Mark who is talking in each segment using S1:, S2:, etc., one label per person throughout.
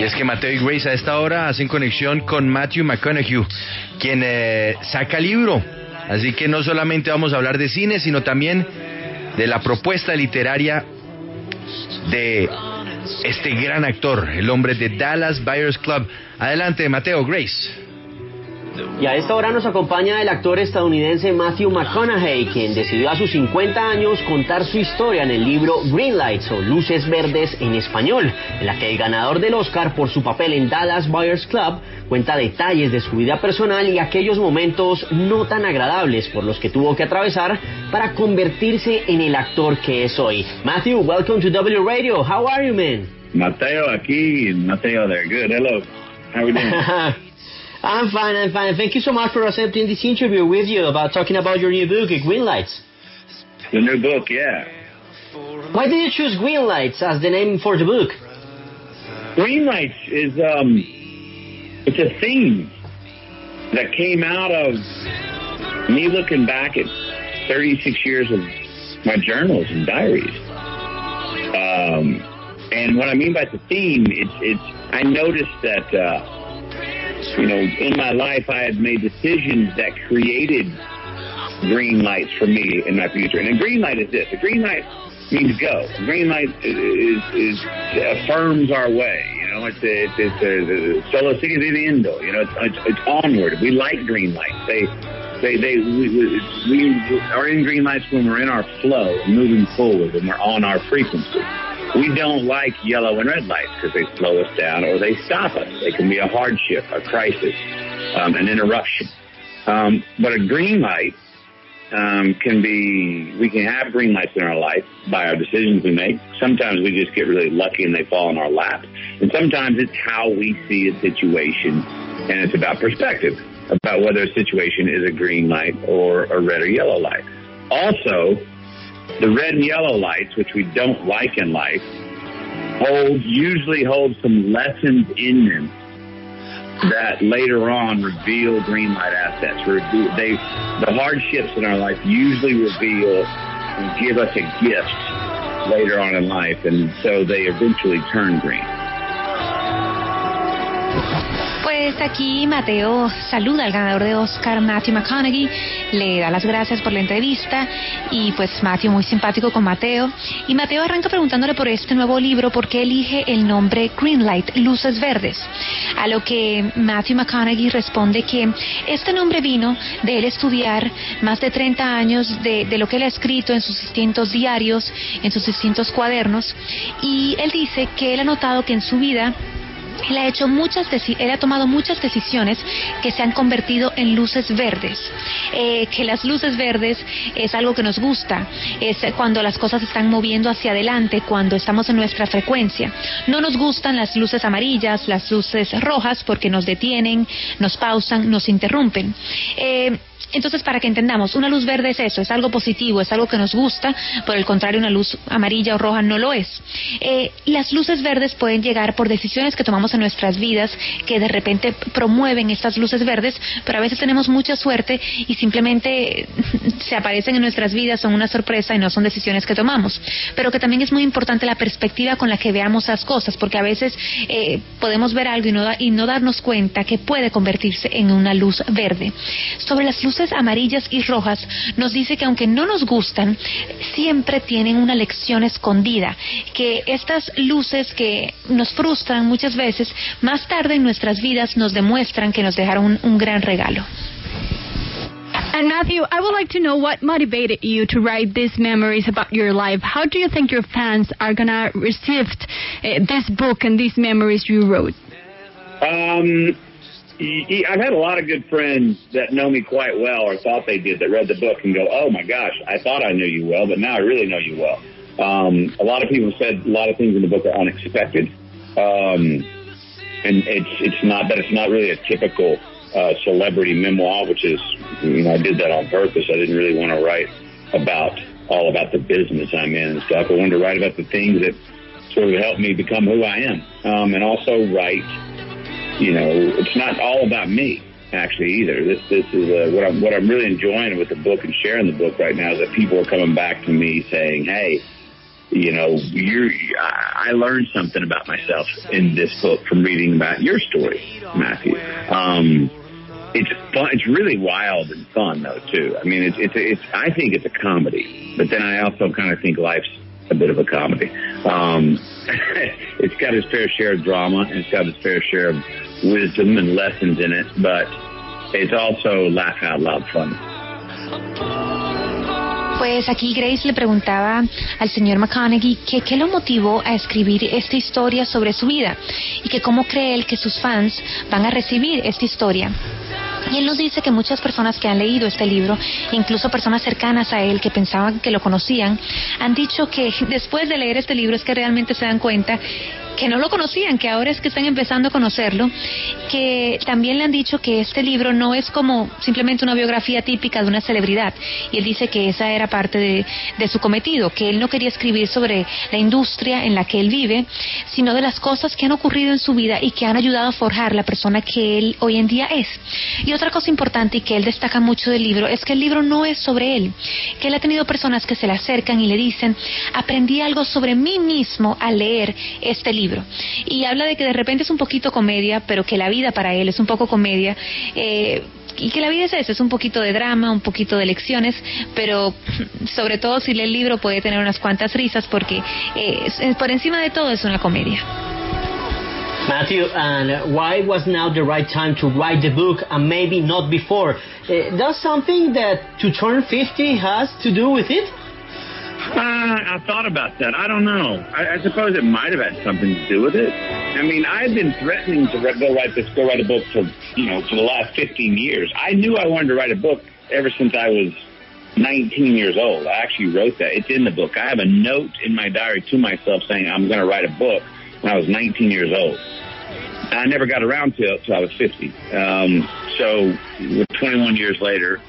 S1: Y es que Mateo y Grace a esta hora hacen conexión con Matthew McConaughey, quien eh, saca libro. Así que no solamente vamos a hablar de cine, sino también de la propuesta literaria de este gran actor, el hombre de Dallas Buyers Club. Adelante, Mateo, Grace.
S2: Y a esta hora nos acompaña el actor estadounidense Matthew McConaughey, quien decidió a sus 50 años contar su historia en el libro Green Lights o Luces Verdes en español, en la que el ganador del Oscar por su papel en Dallas Buyers Club cuenta detalles de su vida personal y aquellos momentos no tan agradables por los que tuvo que atravesar para convertirse en el actor que es hoy. Matthew, welcome to W Radio. How are you, man?
S3: Mateo aquí, Mateo there. Good. Hello. How are we doing?
S2: I'm fine, I'm fine. Thank you so much for accepting this interview with you about talking about your new book, Green Lights.
S3: The new book, yeah.
S2: Why did you choose Green Lights as the name for the book?
S3: Green Lights is um, it's a theme that came out of me looking back at 36 years of my journals and diaries. Um, and what I mean by the theme, it's it's I noticed that. Uh, you know, in my life, I had made decisions that created green lights for me in my future. And a green light is this: a green light means go. A green light is, is, is affirms our way. You know, it's a, it's, it's a, solo sigue viviendo. You know, it's, it's, it's onward. We like green lights. They they they we, we are in green lights when we're in our flow, moving forward, and we're on our frequency. We don't like yellow and red lights because they slow us down or they stop us. They can be a hardship, a crisis, um, an interruption. Um, but a green light um, can be, we can have green lights in our life by our decisions we make. Sometimes we just get really lucky and they fall in our lap. And sometimes it's how we see a situation and it's about perspective, about whether a situation is a green light or a red or yellow light. Also, the red and yellow lights, which we don't like in life, hold usually hold some lessons in them that later on reveal green light assets. They, the hardships in our life usually reveal and give us a gift later on in life, and so they eventually turn green.
S4: Pues aquí Mateo saluda al ganador de Oscar, Matthew McConaughey, le da las gracias por la entrevista y pues Matthew muy simpático con Mateo. Y Mateo arranca preguntándole por este nuevo libro, por qué elige el nombre Greenlight, Luces Verdes. A lo que Matthew McConaughey responde que este nombre vino de él estudiar más de 30 años de, de lo que él ha escrito en sus distintos diarios, en sus distintos cuadernos. Y él dice que él ha notado que en su vida él ha hecho muchas él ha tomado muchas decisiones que se han convertido en luces verdes. Eh, que las luces verdes es algo que nos gusta. Es cuando las cosas están moviendo hacia adelante cuando estamos en nuestra frecuencia. No nos gustan las luces amarillas las luces rojas porque nos detienen nos pausan nos interrumpen. Eh, entonces, para que entendamos, una luz verde es eso, es algo positivo, es algo que nos gusta, por el contrario, una luz amarilla o roja no lo es. Eh, las luces verdes pueden llegar por decisiones que tomamos en nuestras vidas que de repente promueven estas luces verdes, pero a veces tenemos mucha suerte y simplemente se aparecen en nuestras vidas, son una sorpresa y no son decisiones que tomamos. Pero que también es muy importante la perspectiva con la que veamos las cosas, porque a veces eh, podemos ver algo y no, y no darnos cuenta que puede convertirse en una luz verde. Sobre las luces amarillas y rojas nos dice que aunque no nos gustan, siempre tienen una lección escondida, que estas luces que nos frustran muchas veces, más tarde en nuestras vidas nos demuestran que nos dejaron un, un gran regalo.
S5: And Matthew, I would like to know what motivated you to write these memories about your life. How do you think your fans are gonna receive uh, this book and these memories you wrote?
S3: Um, I've had a lot of good friends that know me quite well or thought they did that read the book and go, oh my gosh, I thought I knew you well, but now I really know you well. Um, a lot of people said a lot of things in the book are unexpected. Um, and it's, it's not, that it's not really a typical, uh, celebrity memoir, which is, you know, I did that on purpose. I didn't really want to write about all about the business I'm in and stuff. I wanted to write about the things that sort of helped me become who I am. Um, and also write, you know, it's not all about me actually either. This this is uh, what I'm what I'm really enjoying with the book and sharing the book right now is that people are coming back to me saying, "Hey, you know, you're, I learned something about myself in this book from reading about your story, Matthew. Um, it's fun. It's really wild and fun though too. I mean, it's it's it's. I think it's a comedy, but then I also kind of think life's a bit of a comedy. Um, it's got its fair share of drama and it's got its fair share of wisdom and lessons in it, but it's also laugh out loud fun.
S4: Pues aquí Grace le preguntaba al señor McConaughey que qué lo motivó a escribir esta historia sobre su vida y que cómo cree él que sus fans van a recibir esta historia. Y él nos dice que muchas personas que han leído este libro, incluso personas cercanas a él que pensaban que lo conocían, han dicho que después de leer este libro es que realmente se dan cuenta que no lo conocían, que ahora es que están empezando a conocerlo, que también le han dicho que este libro no es como simplemente una biografía típica de una celebridad. Y él dice que esa era parte de, su cometido, que él no quería escribir sobre la industria en la que él vive, sino de las cosas que han ocurrido en su vida y que han ayudado a forjar la persona que él hoy en día es. Y otra cosa importante y que él destaca mucho del libro es que el libro no es sobre él, que él ha tenido personas que se le acercan y le dicen, aprendí algo sobre mí mismo al leer este libro. Y habla de que de repente es un poquito comedia, pero que la vida para él es un poco comedia. Eh, y que la vida es eso, es un poquito de drama, un poquito de lecciones, pero sobre todo si lee el libro puede tener unas cuantas risas porque eh, por encima de todo es una comedia.
S2: Matthew, and why was now the right time to write the book and maybe not before? Uh, does something that to turn 50 has to do with it?
S3: Uh, I thought about that. I don't know. I, I suppose it might have had something to do with it. I mean, I've been threatening to re- go write this, go write a book for you know for the last 15 years. I knew I wanted to write a book ever since I was 19 years old. I actually wrote that. It's in the book. I have a note in my diary to myself saying I'm going to write a book when I was 19 years old. I never got around to it until I was 50. Um, so 21 years later,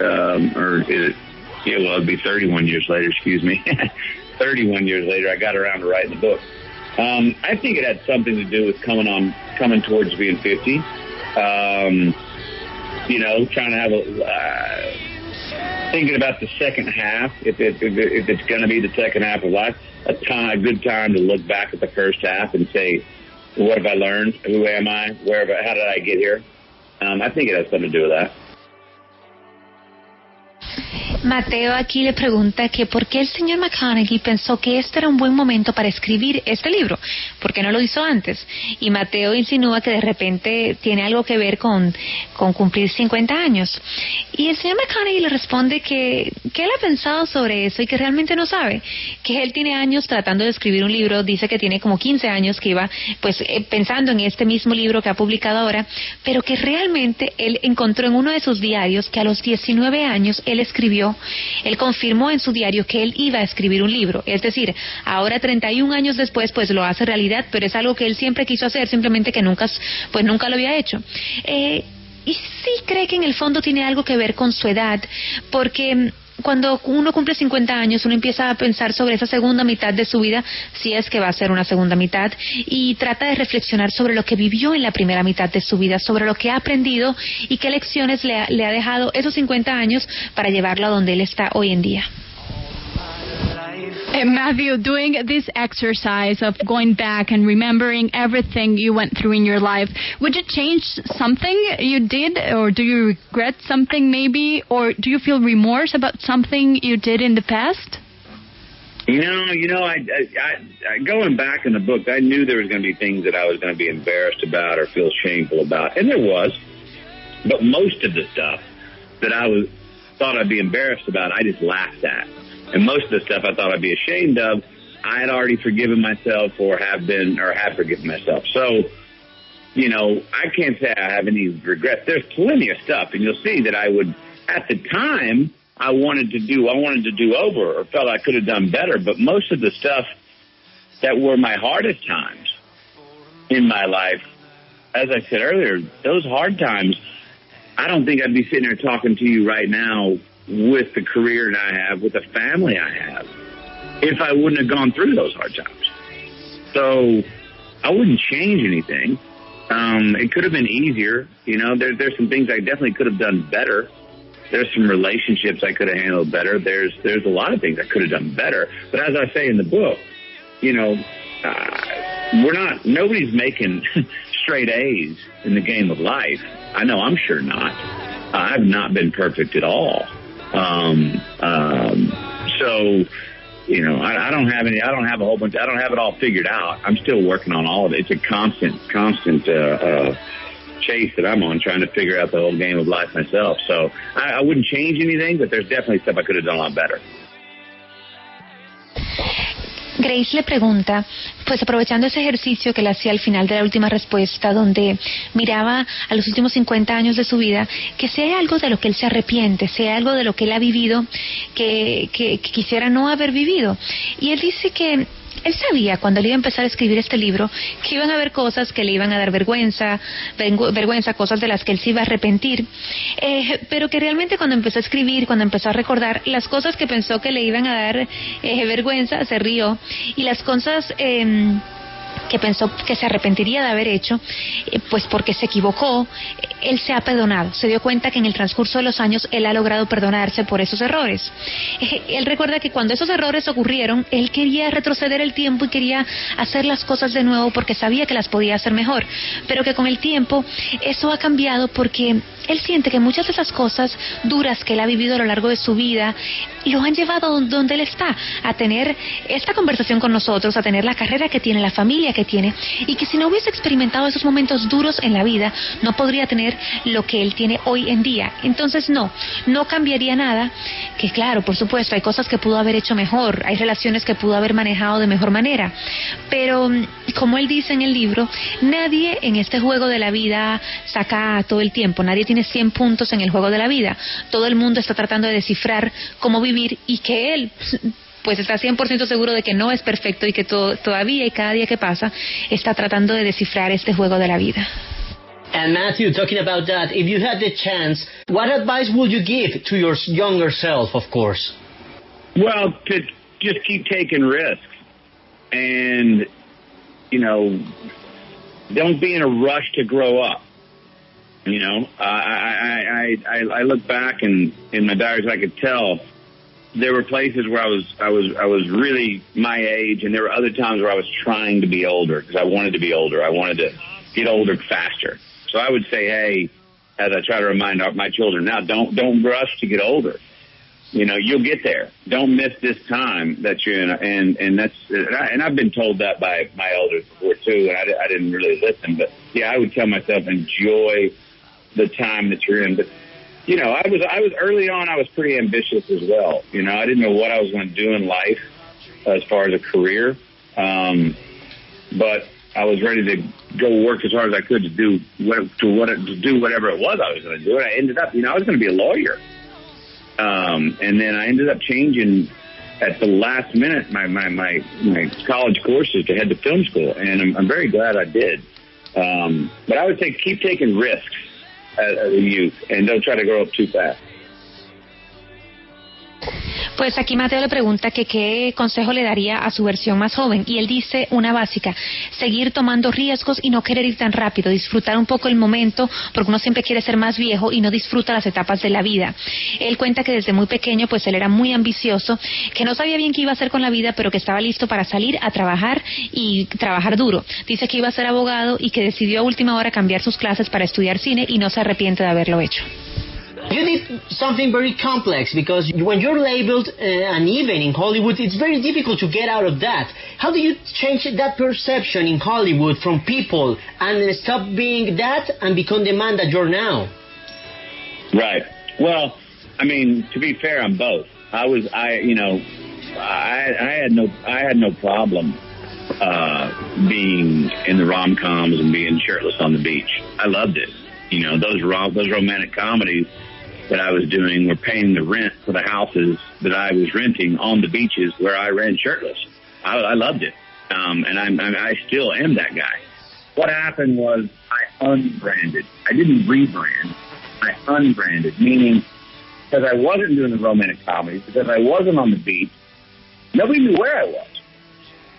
S3: um, or is it yeah, well, it'd be 31 years later, excuse me. 31 years later, I got around to writing the book. Um, I think it had something to do with coming on, coming towards being 50. Um, you know, trying to have a, uh, thinking about the second half, if, it, if, it, if it's going to be the second half of life, a time, a good time to look back at the first half and say, what have I learned? Who am I? Where have I, how did I get here? Um, I think it has something to do with that.
S4: Mateo aquí le pregunta que por qué el señor McConaughey pensó que este era un buen momento para escribir este libro, por qué no lo hizo antes. Y Mateo insinúa que de repente tiene algo que ver con, con cumplir 50 años. Y el señor McConaughey le responde que, que él ha pensado sobre eso y que realmente no sabe, que él tiene años tratando de escribir un libro, dice que tiene como 15 años que iba pues eh, pensando en este mismo libro que ha publicado ahora, pero que realmente él encontró en uno de sus diarios que a los 19 años él escribió él confirmó en su diario que él iba a escribir un libro. Es decir, ahora 31 años después, pues lo hace realidad, pero es algo que él siempre quiso hacer, simplemente que nunca, pues nunca lo había hecho. Eh, y sí cree que en el fondo tiene algo que ver con su edad, porque cuando uno cumple 50 años, uno empieza a pensar sobre esa segunda mitad de su vida, si es que va a ser una segunda mitad, y trata de reflexionar sobre lo que vivió en la primera mitad de su vida, sobre lo que ha aprendido y qué lecciones le ha, le ha dejado esos 50 años para llevarlo a donde él está hoy en día.
S5: Uh, Matthew, doing this exercise of going back and remembering everything you went through in your life, would you change something you did, or do you regret something maybe, or do you feel remorse about something you did in the past?
S3: You know, you know, I, I, I going back in the book, I knew there was going to be things that I was going to be embarrassed about or feel shameful about, and there was. But most of the stuff that I was thought I'd be embarrassed about, I just laughed at. And most of the stuff I thought I'd be ashamed of, I had already forgiven myself or have been or have forgiven myself. So, you know, I can't say I have any regrets. There's plenty of stuff, and you'll see that I would at the time I wanted to do I wanted to do over or felt I could have done better. But most of the stuff that were my hardest times in my life, as I said earlier, those hard times, I don't think I'd be sitting here talking to you right now with the career that I have, with the family I have, if I wouldn't have gone through those hard times. So I wouldn't change anything. Um, it could have been easier. You know, there, there's some things I definitely could have done better. There's some relationships I could have handled better. There's there's a lot of things I could have done better. But as I say in the book, you know, uh, we're not. Nobody's making straight A's in the game of life. I know I'm sure not. I've not been perfect at all. Um, um, so, you know, I, I don't have any. I don't have a whole bunch. I don't have it all figured out. I'm still working on all of it. It's a constant, constant. Uh, uh, chase that I'm on trying to figure out the whole game of life myself. So I, I wouldn't change anything, but there's definitely stuff I could have done a lot better.
S4: Grace le pregunta, pues aprovechando ese ejercicio que le hacía al final de la última respuesta, donde miraba a los últimos 50 años de su vida, que sea algo de lo que él se arrepiente, sea algo de lo que él ha vivido que, que, que quisiera no haber vivido. Y él dice que él sabía cuando él iba a empezar a escribir este libro que iban a haber cosas que le iban a dar vergüenza, vergüenza, cosas de las que él se iba a arrepentir, eh, pero que realmente cuando empezó a escribir, cuando empezó a recordar las cosas que pensó que le iban a dar eh, vergüenza, se rió. Y las cosas eh, que pensó que se arrepentiría de haber hecho, eh, pues porque se equivocó, él se ha perdonado. Se dio cuenta que en el transcurso de los años él ha logrado perdonarse por esos errores. Eh, él recuerda que cuando esos errores ocurrieron, él quería retroceder el tiempo y quería hacer las cosas de nuevo porque sabía que las podía hacer mejor, pero que con el tiempo eso ha cambiado porque él siente que muchas de esas cosas duras que él ha vivido a lo largo de su vida lo han llevado donde él está, a tener esta conversación con nosotros, a tener la carrera que tiene, la familia que tiene, y que si no hubiese experimentado esos momentos duros en la vida, no podría tener lo que él tiene hoy en día. Entonces no, no cambiaría nada, que claro, por supuesto, hay cosas que pudo haber hecho mejor, hay relaciones que pudo haber manejado de mejor manera, pero como él dice en el libro, nadie en este juego de la vida saca todo el tiempo, nadie tiene 100 puntos en el juego de la vida. Todo el mundo está tratando de descifrar cómo vivir y que él pues está 100% seguro de que no es perfecto y que todo, todavía y cada día que pasa está tratando de descifrar este juego de la vida.
S2: And Matthew, talking about that, if you had the chance, what advice would you give to your younger self, of course?
S3: Well, to just keep taking risks and, you know, don't be in a rush to grow up. You know, I I I I look back and in my diaries I could tell there were places where I was I was I was really my age, and there were other times where I was trying to be older because I wanted to be older. I wanted to get older faster. So I would say, hey, as I try to remind my children now, don't don't rush to get older. You know, you'll get there. Don't miss this time that you're in, and and that's and, I, and I've been told that by my elders before too, and I, I didn't really listen. But yeah, I would tell myself enjoy the time that you're in. But you know, I was I was early on. I was pretty ambitious as well. You know, I didn't know what I was going to do in life as far as a career, um, but I was ready to go work as hard as I could to do what to what to do whatever it was I was going to do. And I ended up, you know, I was going to be a lawyer, um, and then I ended up changing at the last minute my my my, my college courses to head to film school, and I'm, I'm very glad I did. Um, but I would say keep taking risks as a youth and don't try to grow up too fast.
S4: Pues aquí Mateo le pregunta que qué consejo le daría a su versión más joven y él dice una básica, seguir tomando riesgos y no querer ir tan rápido, disfrutar un poco el momento porque uno siempre quiere ser más viejo y no disfruta las etapas de la vida. Él cuenta que desde muy pequeño pues él era muy ambicioso, que no sabía bien qué iba a hacer con la vida pero que estaba listo para salir a trabajar y trabajar duro. Dice que iba a ser abogado y que decidió a última hora cambiar sus clases para estudiar cine y no se arrepiente de haberlo hecho.
S2: You did something very complex because when you're labeled uh, uneven in Hollywood, it's very difficult to get out of that. How do you change that perception in Hollywood from people and stop being that and become the man that you're now?
S3: Right. Well, I mean, to be fair, I'm both. I was, I, you know, I, I had no, I had no problem uh, being in the rom coms and being shirtless on the beach. I loved it. You know, those rom- those romantic comedies that I was doing were paying the rent for the houses that I was renting on the beaches where I ran shirtless. I, I loved it, um, and I'm, I'm, I still am that guy. What happened was I unbranded. I didn't rebrand. I unbranded, meaning because I wasn't doing the romantic comedies, because I wasn't on the beach, nobody knew where I was.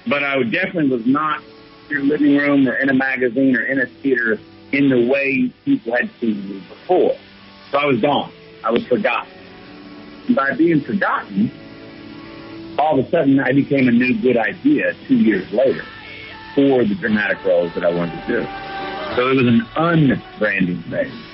S3: But I definitely was not in your living room or in a magazine or in a theater in the way people had seen me before. So I was gone. I was forgotten. By being forgotten, all of a sudden I became a new good idea two years later for the dramatic roles that I wanted to do. So it was an unbranding phase.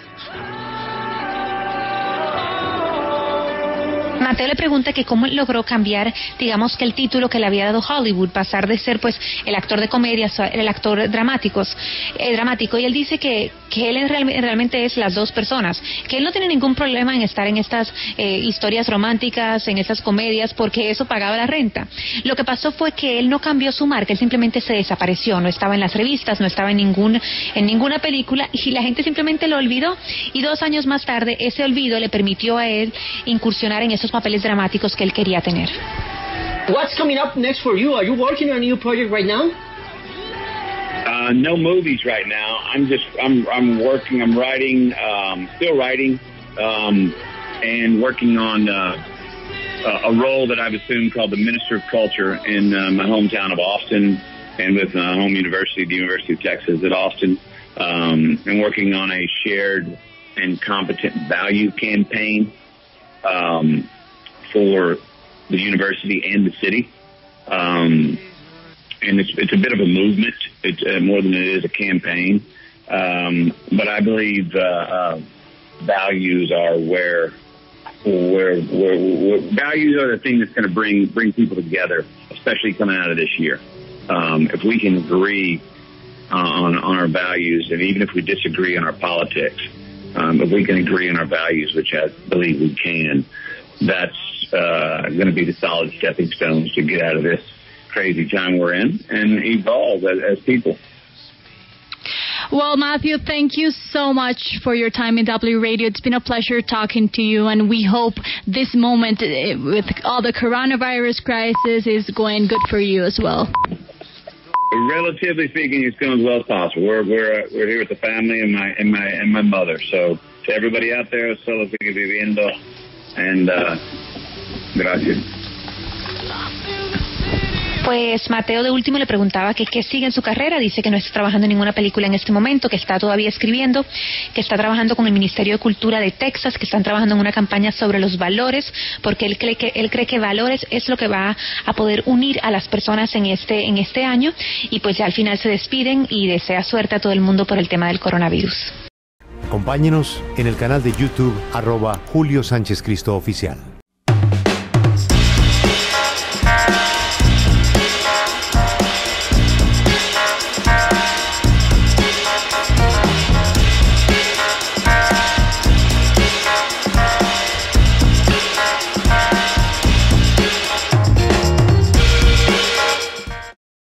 S4: Mateo le pregunta que cómo logró cambiar, digamos que el título que le había dado Hollywood, pasar de ser pues el actor de comedias el actor dramáticos, eh, dramático, y él dice que, que él realmente es las dos personas, que él no tiene ningún problema en estar en estas eh, historias románticas, en estas comedias, porque eso pagaba la renta. Lo que pasó fue que él no cambió su marca, él simplemente se desapareció, no estaba en las revistas, no estaba en ningún, en ninguna película, y la gente simplemente lo olvidó, y dos años más tarde ese olvido le permitió a él incursionar en esos papeles dramáticos que él quería tener.
S2: What's coming up next for you? Are you working on a new project right now?
S3: Uh, no movies right now. I'm just I'm I'm working. I'm writing, um, still writing, um, and working on uh, a role that I've assumed called the Minister of Culture in uh, my hometown of Austin, and with my home university, the University of Texas at Austin, um, and working on a shared and competent value campaign um, for the university and the city. Um, and it's, it's a bit of a movement. It's uh, more than it is a campaign. Um, but I believe uh, uh, values are where, where, where, where values are the thing that's going to bring bring people together, especially coming out of this year. Um, if we can agree on on our values, and even if we disagree on our politics, um, if we can agree on our values, which I believe we can, that's uh, going to be the solid stepping stones to get out of this crazy time we're in and evolve as, as people.
S5: Well, Matthew, thank you so much for your time in W Radio. It's been a pleasure talking to you, and we hope this moment eh, with all the coronavirus crisis is going good for you as well.
S3: Relatively speaking, it's going as well as possible. We're we're uh, we're here with the family and my and my and my mother. So to everybody out there, solo sigue viviendo, and uh, gracias.
S4: Pues Mateo de último le preguntaba que qué sigue en su carrera, dice que no está trabajando en ninguna película en este momento, que está todavía escribiendo, que está trabajando con el Ministerio de Cultura de Texas, que están trabajando en una campaña sobre los valores, porque él cree que él cree que valores es lo que va a poder unir a las personas en este en este año y pues ya al final se despiden y desea suerte a todo el mundo por el tema del coronavirus.
S6: Acompáñenos en el canal de YouTube arroba Julio Sánchez Cristo Oficial.